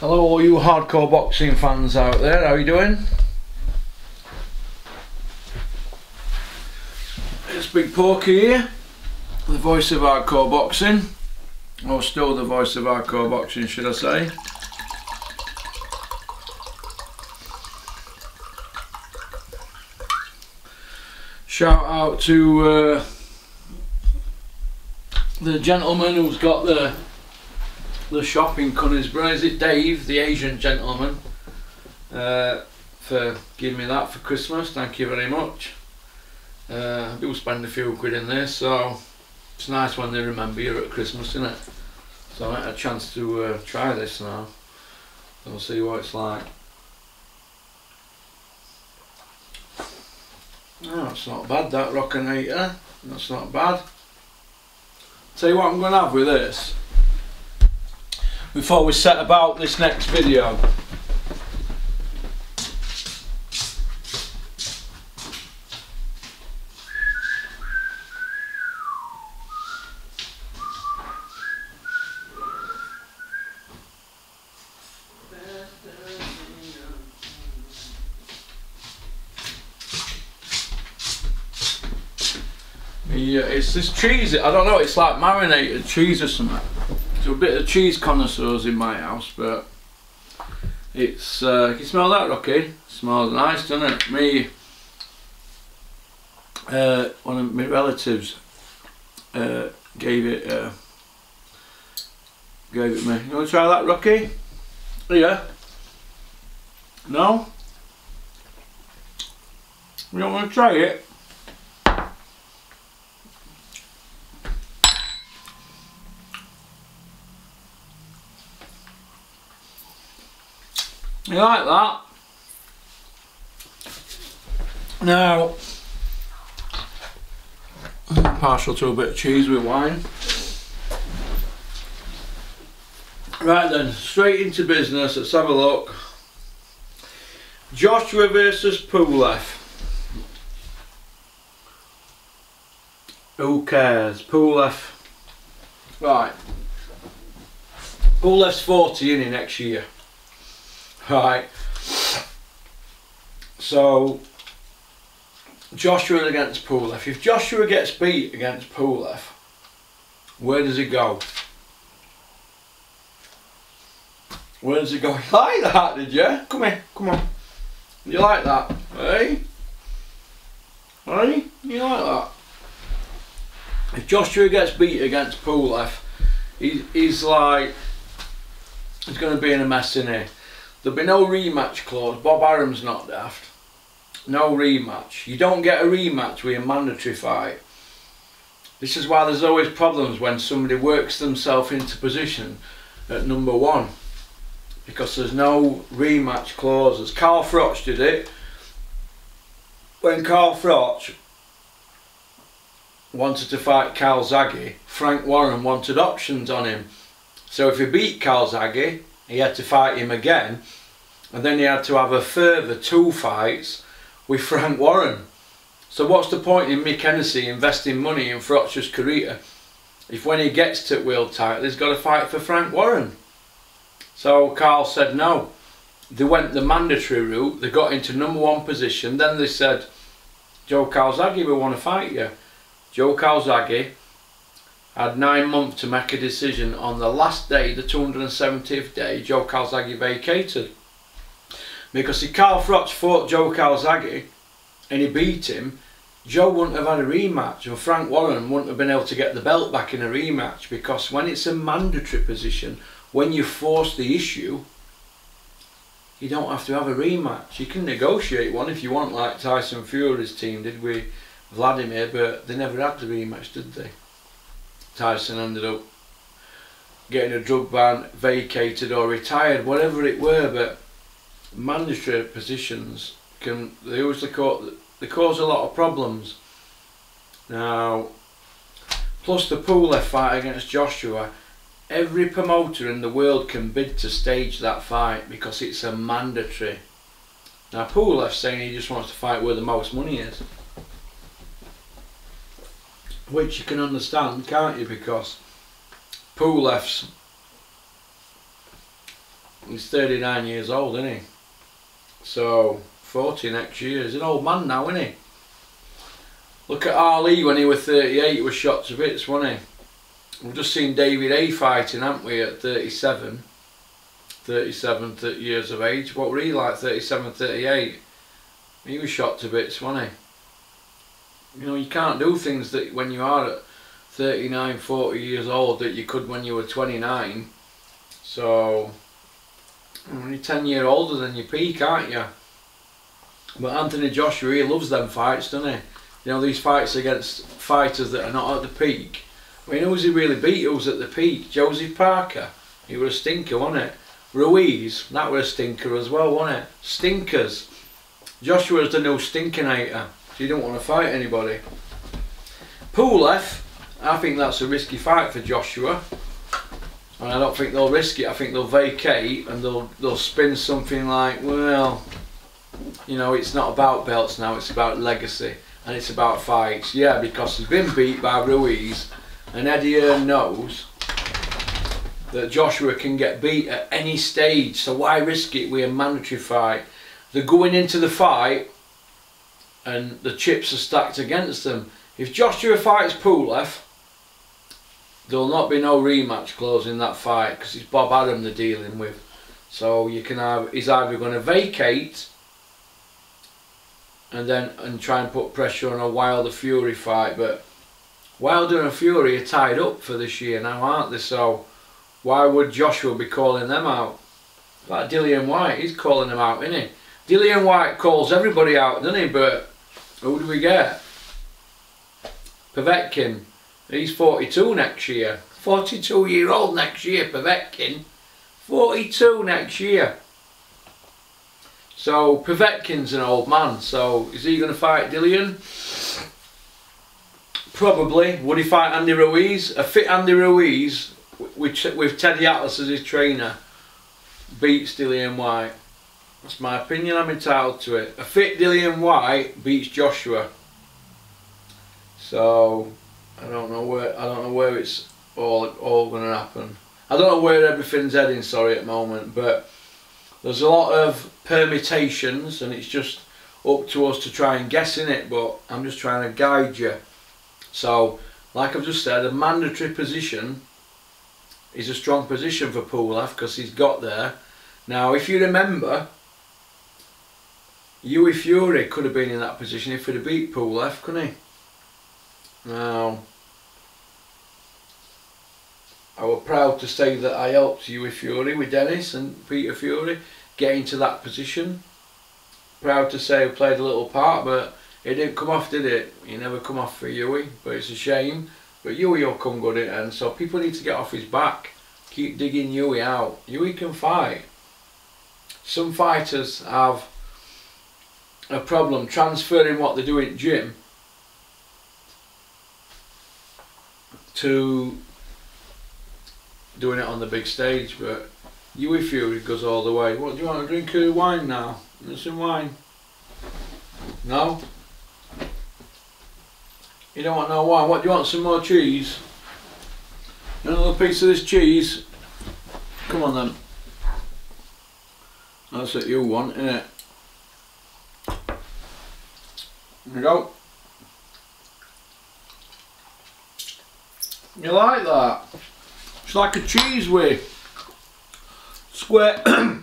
Hello all you hardcore boxing fans out there, how are you doing? It's Big Porky here, the voice of hardcore boxing, or still the voice of hardcore boxing should I say. Shout out to uh, the gentleman who's got the the shop in Conisbrough. Is it Dave, the Asian gentleman, uh, for giving me that for Christmas? Thank you very much. Uh, I do spend a few quid in there, so it's nice when they remember you at Christmas, isn't it? So I had a chance to uh, try this now. We'll see what it's like. Oh, it's not bad that Rockinator. That's not bad. Tell you what I'm going to have with this before we set about this next video. Yeah, it's this cheese. I don't know. It's like marinated cheese or something. So a bit of cheese connoisseurs in my house, but it's. Uh, can you smell that, Rocky? smells nice, doesn't it? Me, uh, one of my relatives uh, gave it. Uh, gave it me. You want to try that, Rocky? Yeah. No. You don't want to try it? You like that? Now, partial to a bit of cheese with wine. Right then, straight into business. Let's have a look. Joshua versus Pulev. Who cares? Pulev. Right. Pulev's 40 in next year. Right. So Joshua against Pulev. If Joshua gets beat against Pulev, where does he go? Where does he go? You like that, did you? Come here, come on. You like that? Hey? Hey? You like that? If Joshua gets beat against Pulev, he, he's like, he's going to be in a mess in here. There'll be no rematch clause. Bob Arum's not daft. No rematch. You don't get a rematch with a mandatory fight. This is why there's always problems when somebody works themselves into position at number one. Because there's no rematch clauses. Carl Froch did it. When Carl Froch wanted to fight Calzaghe, Frank Warren wanted options on him. So if he beat Calzaghe, he had to fight him again and then he had to have a further two fights with Frank Warren. So what's the point in Mick Hennessy investing money in Froch's career if when he gets to world title he's got to fight for Frank Warren? So Carl said no. They went the mandatory route, they got into number one position, then they said, Joe Calzaghe, we want to fight you. Joe Calzaghe had nine months to make a decision. On the last day, the 270th day, Joe Calzaghe vacated. Because if Carl Froch fought Joe Calzaghe and he beat him, Joe wouldn't have had a rematch and Frank Warren wouldn't have been able to get the belt back in a rematch because when it's a mandatory position, when you force the issue, you don't have to have a rematch. You can negotiate one if you want like Tyson Fury's team did with Wladimir, but they never had the rematch, did they? Tyson ended up getting a drug ban, vacated or retired, whatever it were, but mandatory positions can they always cause, they cause a lot of problems. Now, plus the Pulev fight against Joshua, every promoter in the world can bid to stage that fight because it's a mandatory. Now Pulev's saying he just wants to fight where the most money is. Which you can understand, can't you? Because Pulev's He's 39 years old, isn't he? So 40 next year. He's an old man now, isn't he? Look at Ali when he was 38, he was shot to bits, wasn't he? We've just seen David Haye fighting, haven't we, at 37. 37 30 years of age. What were he like, 37, 38? He was shot to bits, wasn't he? You know, you can't do things that when you are at 39, 40 years old that you could when you were 29. So, you're 10 year older than your peak, aren't you? But Anthony Joshua, he loves them fights, doesn't he? You know, these fights against fighters that are not at the peak. I mean, who's he really beat? Who was at the peak? Joseph Parker. He was a stinker, wasn't it? Ruiz, that was a stinker as well, wasn't it? Stinkers. Joshua's the new stinkinator. So you don't want to fight anybody. Pulev, I think that's a risky fight for Joshua. And I don't think they'll risk it. I think they'll vacate and they'll they'll spin something like, well, you know, it's not about belts now, it's about legacy and it's about fights. Yeah, because he's been beat by Ruiz and Eddie Hearn knows that Joshua can get beat at any stage, so why risk it with a mandatory fight? They're going into the fight and the chips are stacked against them. If Joshua fights Pulev, there'll not be no rematch closing that fight because it's Bob Arum they're dealing with. So you can have he's either going to vacate and then and try and put pressure on a Wilder Fury fight, but Wilder and Fury are tied up for this year now, aren't they? So why would Joshua be calling them out? Like Dillian Whyte, he's calling them out, isn't he? Dillian Whyte calls everybody out, doesn't he? But who do we get? Povetkin, he's 42 next year. 42 year old next year, Povetkin. 42 next year. So Povetkin's an old man, so is he going to fight Dillian? Probably. Would he fight Andy Ruiz? A fit Andy Ruiz with, with Teddy Atlas as his trainer beats Dillian Whyte. That's my opinion, I'm entitled to it. A fit Dillian Whyte beats Joshua. So I don't know where I don't know where it's all all gonna happen. I don't know where everything's heading, sorry at the moment, but there's a lot of permutations and it's just up to us to try and guess in it, but I'm just trying to guide you. So, like I've just said, a mandatory position is a strong position for Pulev because he's got there. Now, if you remember, Hughie Fury could have been in that position if he'd have beat Pulev, couldn't he? Now, I was proud to say that I helped Hughie Fury with Dennis and Peter Fury get into that position. Proud to say I played a little part, but it didn't come off, did it? He never come off for Hughie, but it's a shame. But Hughie will come good at and so people need to get off his back. Keep digging Hughie out. Hughie can fight. Some fighters have a problem transferring what they do in gym to doing it on the big stage, but Hughie Fury goes all the way. What do you want? to drink of wine now? Some wine? No? You don't want no wine. What do you want? Some more cheese? Another piece of this cheese? Come on then. That's what you want, isn't it? You go. You like that? It's like a cheese with square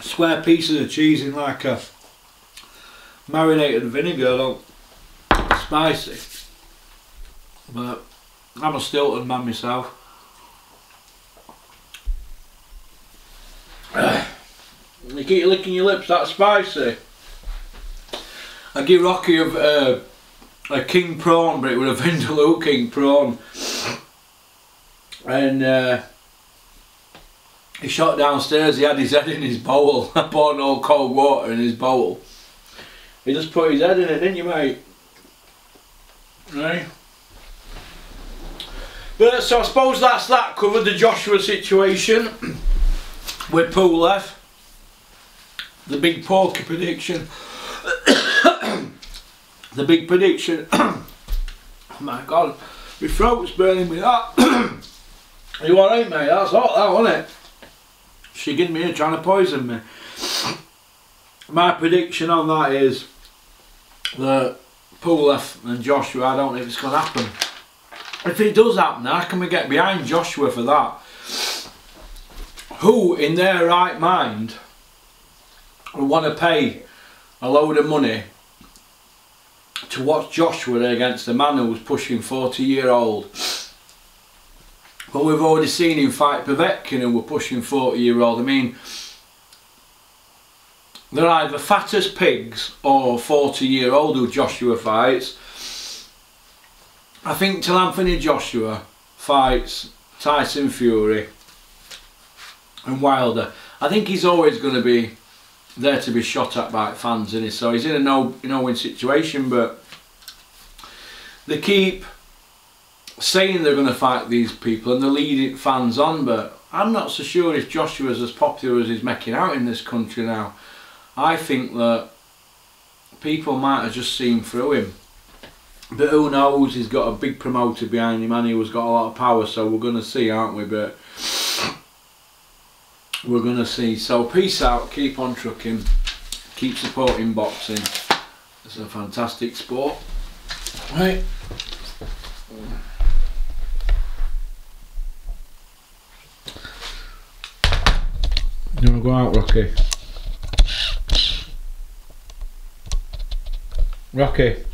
square pieces of cheese in like a marinated vinegar, though spicy. But I'm a Stilton man myself. you keep licking your lips, that's spicy. I give Rocky a, uh, a king prawn, but it was a Vindaloo king prawn. And uh, he shot downstairs, he had his head in his bowl. I poured all cold water in his bowl. He just put his head in it, didn't you, mate? Right? But so I suppose that's that covered the Joshua situation with pool Pulev. The big porky prediction. the big prediction. oh my god, my throat's burning me that. You alright mate? That's hot that, wasn't it? She getting me here trying to poison me. My prediction on that is that Pulev and Joshua, I don't know if it's going to happen. If it does happen, how can we get behind Joshua for that? Who, in their right mind, would want to pay a load of money to watch Joshua against a man who was pushing 40 year old? But we've already seen him fight Povetkin who were pushing 40 year old. I mean, they're either fat as pigs or 40 year old who Joshua fights. I think till Anthony Joshua fights Tyson Fury and Wilder, I think he's always going to be there to be shot at by fans, isn't he? So he's in a no, no win situation, but they keep saying they're going to fight these people and they're leading fans on, but I'm not so sure if Joshua's as popular as he's making out in this country now. I think that people might have just seen through him. But who knows, he's got a big promoter behind him and he's got a lot of power, so we're going to see, aren't we? But we're going to see. So peace out, keep on trucking, keep supporting boxing. It's a fantastic sport. Right. You want to go out, Rocky? Rocky.